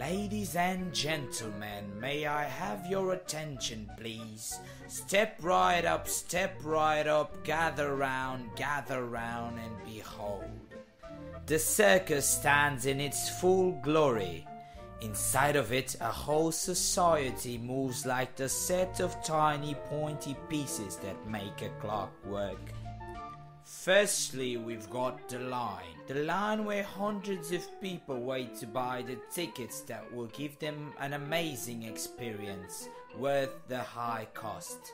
Ladies and gentlemen, may I have your attention, please? Step right up, step right up, gather round, gather round, and behold. The circus stands in its full glory. Inside of it, a whole society moves like the set of tiny pointy pieces that make a clock work. Firstly, we've got the line. The line where hundreds of people wait to buy the tickets that will give them an amazing experience worth the high cost.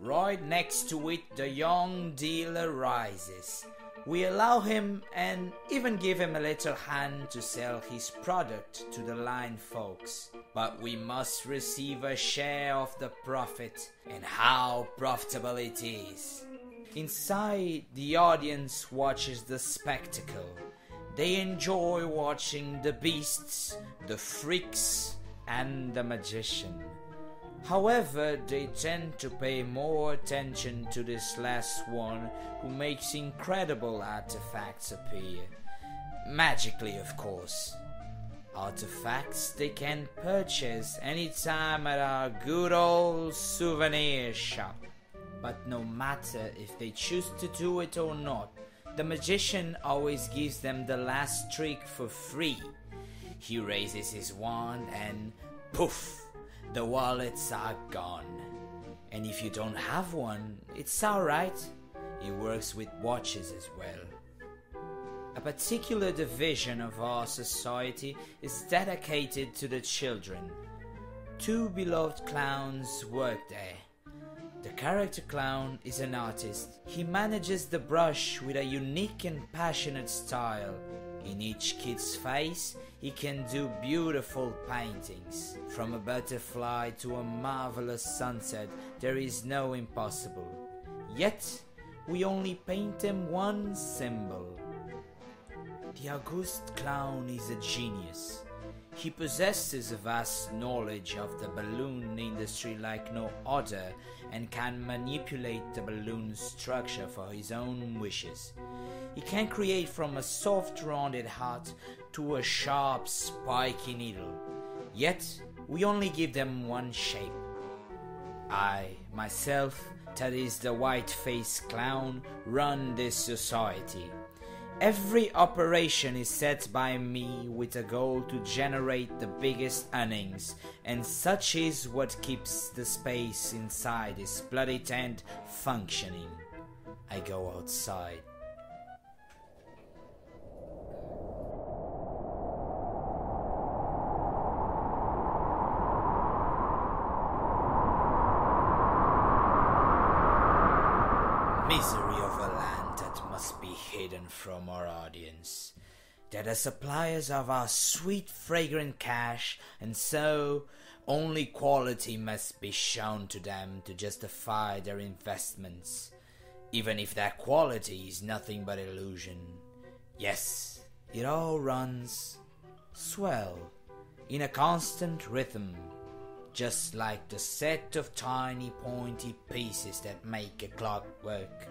Right next to it, the young dealer rises. We allow him and even give him a little hand to sell his product to the line folks. But we must receive a share of the profit, and how profitable it is. Inside, the audience watches the spectacle. They enjoy watching the beasts, the freaks, and the magician. However, they tend to pay more attention to this last one who makes incredible artifacts appear. Magically, of course. Artifacts they can purchase anytime at our good old souvenir shop. But no matter if they choose to do it or not, the magician always gives them the last trick for free. He raises his wand and poof, the wallets are gone. And if you don't have one, it's alright. It works with watches as well. A particular division of our society is dedicated to the children. Two beloved clowns work there. The character clown is an artist. He manages the brush with a unique and passionate style. In each kid's face, he can do beautiful paintings. From a butterfly to a marvelous sunset, there is no impossible. Yet, we only paint them one symbol. The August Clown is a genius. He possesses a vast knowledge of the balloon industry like no other and can manipulate the balloon's structure for his own wishes. He can create from a soft rounded heart to a sharp spiky needle. Yet, we only give them one shape. I, myself, that is the white faced clown, run this society. Every operation is set by me with a goal to generate the biggest earnings, and such is what keeps the space inside this bloody tent functioning. I go outside. Misery of a land must be hidden from our audience. They're the suppliers of our sweet fragrant cash, and so only quality must be shown to them to justify their investments, even if that quality is nothing but illusion. Yes, it all runs swell in a constant rhythm, just like the set of tiny pointy pieces that make a clock work.